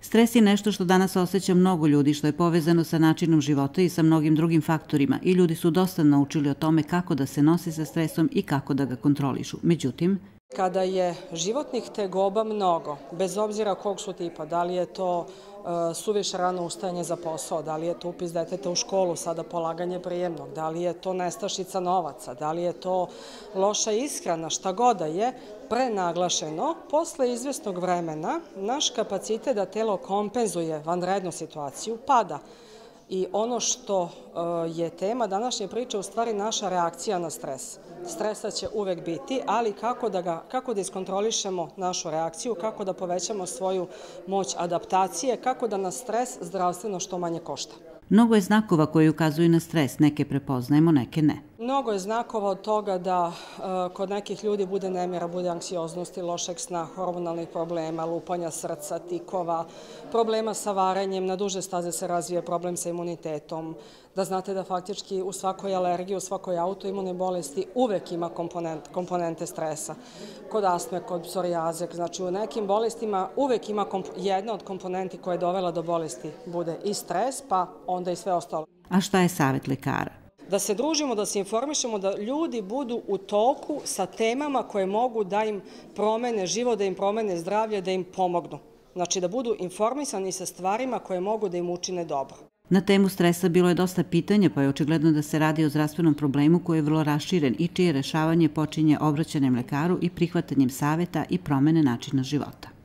Stres je nešto što danas osjeća mnogo ljudi, što je povezano sa načinom života i sa mnogim drugim faktorima i ljudi su dosta naučili o tome kako da se nose sa stresom i kako da ga kontrolišu. Međutim, Kada je životnih tegoba mnogo, bez obzira kog su tipa, da li je to suviš rano ustajanje za posao, da li je to upis deteta u školu, sada polaganje prijemnog, da li je to nestašica novaca, da li je to loša ishrana, šta god da je, prenaglašeno, posle izvesnog vremena naš kapacitet da telo kompenzuje vanrednu situaciju pada. I ono što e, je tema današnje priče u stvari naša reakcija na stres. Stresa će uvek biti, ali kako da, ga, kako da iskontrolišemo našu reakciju, kako da povećamo svoju moć adaptacije, kako da nas stres zdravstveno što manje košta. Mnogo je znakova koji ukazuju na stres, neke prepoznajemo, neke ne. Mnogo je znakova od toga da e, kod nekih ljudi bude nemira, bude anksioznosti, lošeg sna, hormonalnih problema, lupanja srca, tikova, problema sa varenjem, na duže staze se razvije problem sa imunitetom, da znate da faktički u svakoj alergiji, u svakoj autoimune bolesti uvek ima komponent, komponente stresa. Kod astme, kod psorijaze, znači u nekim bolestima uvek ima jedna od komponenti koja je dovela do bolesti bude i stres, pa onda i sve ostalo. A šta je savet lekara? Da se družimo, da se informišemo, da ljudi budu u toku sa temama koje mogu da im promene život, da im promene zdravlje, da im pomognu. Znači da budu informisani sa stvarima koje mogu da im učine dobro. Na temu stresa bilo je dosta pitanja, pa je očigledno da se radi o zdravstvenom problemu koji je vrlo raširen i čije rešavanje počinje obraćanjem lekaru i prihvatanjem saveta i promene načina života.